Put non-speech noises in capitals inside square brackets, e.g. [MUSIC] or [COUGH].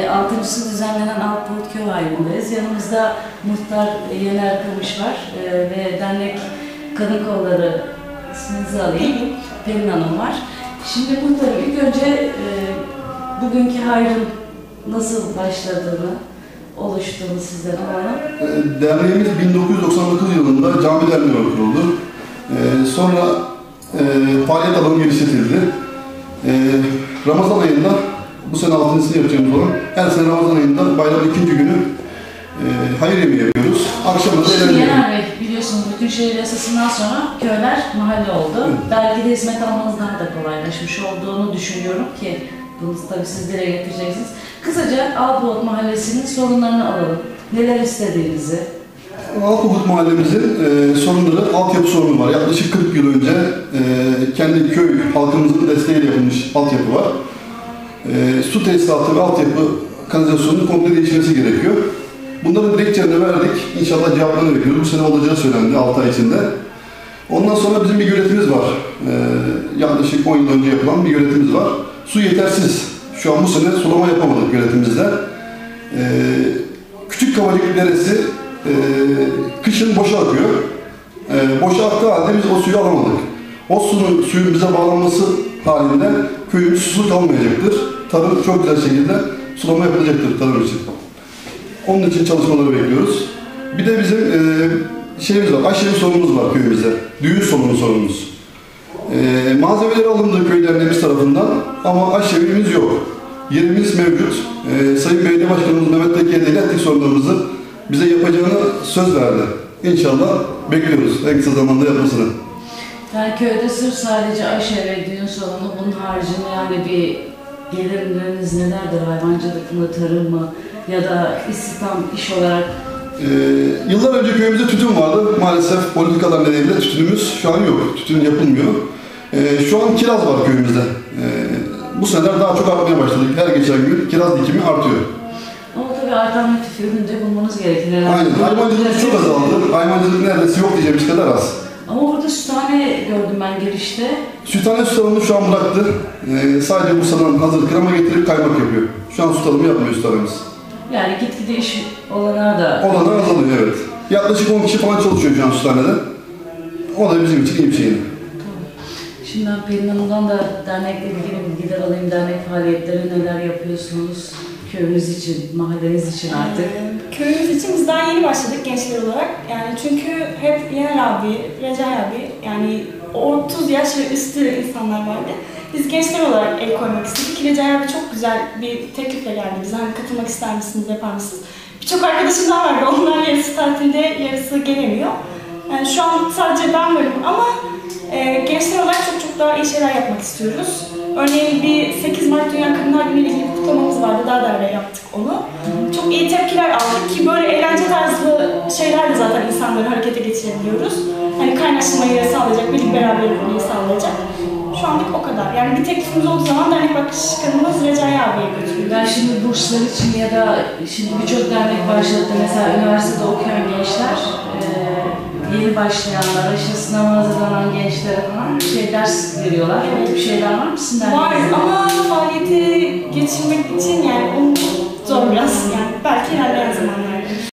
E, altıncısı düzenlenen Alpavut köy ayrındayız. Yanımızda muhtar Yener Kamış var e, ve dernek kadın kolları isminizi alayım. [LAUGHS] Pelin Hanım var. Şimdi muhtarım ilk önce e, bugünkü hayrın nasıl başladığını, oluştuğunu sizden alalım. Derneğimiz 1999 yılında cami derneği olarak kuruldu. Ee, sonra e, faaliyet alanı genişletildi. Ee, Ramazan ayında, bu sene altıncısını yapacağımız olan, her sene Ramazan ayında bayram ikinci günü e, hayır yemeği yapıyoruz. Akşamda da Şimdi eğlence Yener Bey biliyorsunuz bütün şehir yasasından sonra köyler mahalle oldu. Belki de hizmet almanız daha da kolaylaşmış olduğunu düşünüyorum ki bunu tabii siz dile getireceksiniz. Kısaca Alpavut Mahallesi'nin sorunlarını alalım. Neler istediğinizi. Alkubut mahallemizin e, sorunları, altyapı sorunu var. Yaklaşık 40 yıl önce e, kendi köy halkımızın desteğiyle yapılmış altyapı var. E, su tesisatı ve altyapı kanalizasyonunun komple değişmesi gerekiyor. Bunların dilekçelerini verdik. İnşallah cevaplarını bekliyoruz. Bu sene olacağı söylendi 6 ay içinde. Ondan sonra bizim bir göletimiz var. E, yaklaşık 10 yıl önce yapılan bir göletimiz var. Su yetersiz. Şu an bu sene sulama yapamadık göletimizde. E, Küçük Kavacık Deresi e, kışın boşa akıyor. E, boşa aktığı halde biz o suyu alamadık. O suyun, suyun bize bağlanması halinde köyümüz susuz kalmayacaktır. Tarım çok güzel şekilde sulama yapılacaktır tarım için. Onun için çalışmaları bekliyoruz. Bir de bizim e, şeyimiz var, aşevi sorunumuz var köyümüzde. Düğün sorunu sorunumuz. E, malzemeler alındı köy derneğimiz tarafından ama aşevimiz yok. Yerimiz mevcut. E, Sayın Belediye Başkanımız Mehmet Teki'ye de ilettik sorunlarımızı. Bize yapacağını söz verdi. İnşallah bekliyoruz en kısa zamanda yapmasını. Yani köyde sırf sadece aşev ve düğün salonu bunun haricinde yani bir gelirleriniz nelerdir? Hayvancılık mı, tarım mı ya da istihdam iş olarak Ee, yıllar önce köyümüzde tütün vardı. Maalesef politikalar nedeniyle tütünümüz şu an yok. Tütün yapılmıyor. Ee, şu an kiraz var köyümüzde. Ee, bu seneler daha çok artmaya başladık. Her geçen gün kiraz dikimi artıyor. ama tabii alternatif üründe bulmanız gerekir herhalde. Aynen. Hayvancılık çok azaldı. Hayvancılık neredeyse yok diyeceğimiz kadar az. Ama burada süthane gördüm ben girişte. Su tarımını şu an bıraktı. Ee, sadece Bursa'dan hazır krema getirip kaymak yapıyor. Şu an su tarımı yapmıyor süthanemiz. Yani gitgide iş olanağı da Olanlar azalıyor evet. Yaklaşık 10 kişi falan çalışıyor şu an süthanede. O da bizim için iyi bir şey. Şimdi ben Pelin Hanım'dan da dernekle ilgili bilgiler alayım. Dernek faaliyetleri neler yapıyorsunuz? Köyünüz için, mahalleniz için artık. Köyümüz için biz daha yeni başladık gençler olarak. Yani çünkü hep Yener abi, Recai abi yani 30 yaş ve üstü insanlar vardı. Biz gençler olarak el koymak istedik. Recai abi çok güzel bir teklifle geldi bize. Hani katılmak ister misiniz, yapar mısınız? Birçok arkadaşım daha vardı. Onlar yarısı tatilde, yarısı gelemiyor. Yani şu an sadece ben varım ama e, gençler olarak çok çok daha iyi şeyler yapmak istiyoruz. Örneğin bir 8 Mart Dünya Kadınlar Günü ile ilgili kutlamamız vardı. Daha da yaptık onu. Çok iyi tepkiler aldık ki böyle eğlence tarzı şeylerle zaten insanları harekete geçirebiliyoruz. Hani kaynaşmayı sağlayacak, birlik beraberliği sağlayacak. Şu anlık o kadar. Yani bir teklifimiz olduğu zaman dernek başkanımız Recai abiye götürüyoruz. Ben şimdi burslar için ya da şimdi birçok dernek başlattı. Mesela üniversitede okuyan gençler, eee, yeni başlayanlar, işte sınava hazırlanan gençlere falan şey ders veriyorlar. Öyle bir şeyler var mı sizin Var ama faaliyeti geçirmek için yani onu zor biraz. Yani belki ilerleyen zamanlarda